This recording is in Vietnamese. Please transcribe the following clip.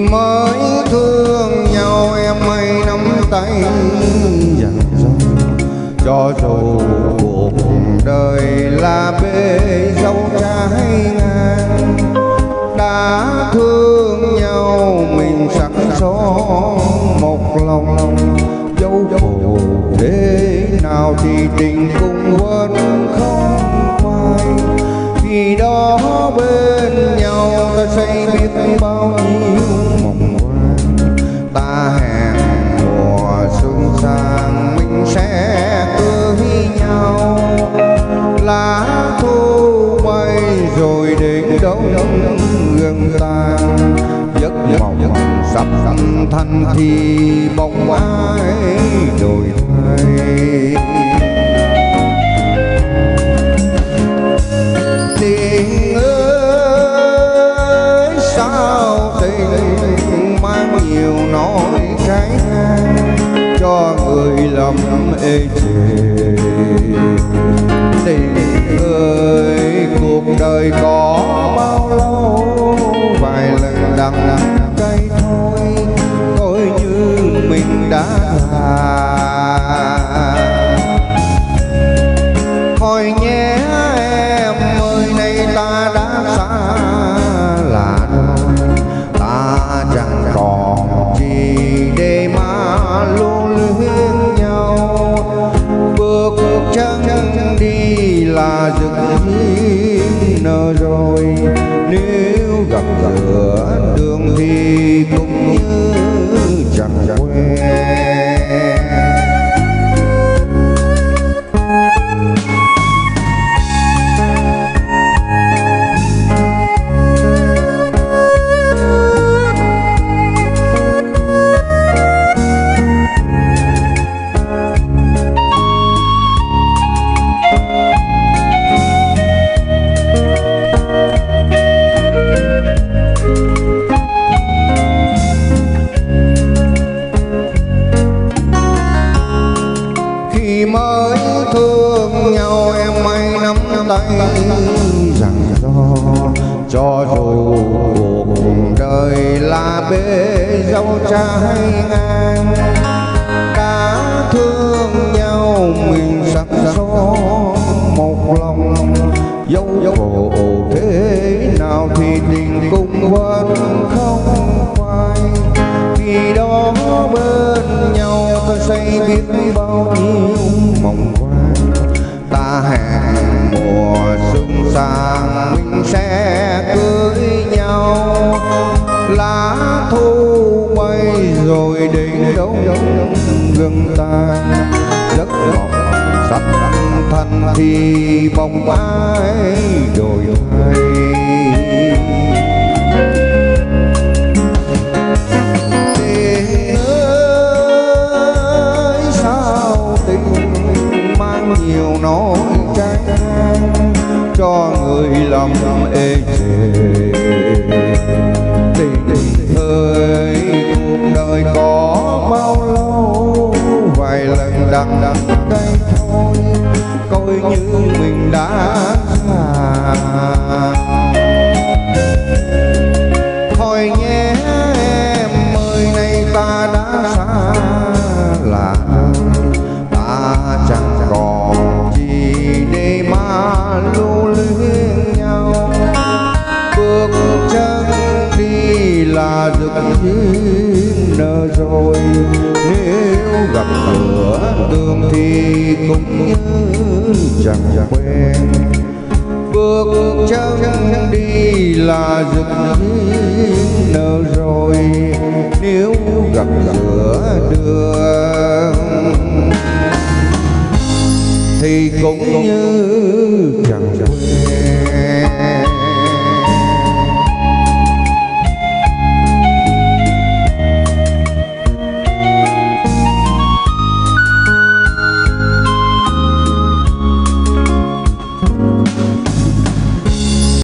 mới thương nhau, em mấy nắm tay dặn dò. Cho dù cuộc đời là bê dâu trái ngang, đã thương nhau mình sẵn sót một lòng. Dâu dầu thế nào thì tình cũng quên không phai vì đó bên nhau ta say biết bao giấc mộng sắp thân thì bóng ai đổi thay. Tình ơi, sao tình mang nhiều nỗi trái ngang cho người lầm ê chề? Tình ơi, cuộc đời có bao lâu, vài lần đắng đắng tay rằng do cho dù cuộc đời là bể dâu trái ngang đã thương nhau mình sắp gió một lòng dấu khổ thế nào thì tình cũng vẫn không phai khi đó bên nhau ta say biết bao nhiêu giống đâu gần tan giấc mộng sắp thân thì bóng ai đổi thay sao tình mang nhiều nỗi trái ngang cho người lòng ê chề. Tình ơi, cuộc đời con bao lâu? Vài lần đặt đặt đây thôi coi như mình đã già nếu gặp cửa tương thì cũng như chẳng quen. Bước chân đi là rực nở rồi, nếu gặp giữa đường thì cũng như chẳng quen.